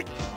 い。